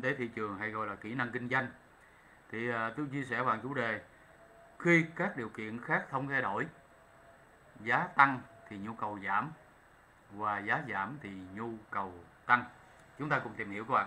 kinh tế thị trường hay gọi là kỹ năng kinh doanh. Thì à, tôi chia sẻ bằng chủ đề, khi các điều kiện khác không thay đổi, giá tăng thì nhu cầu giảm và giá giảm thì nhu cầu tăng. Chúng ta cùng tìm hiểu các bạn.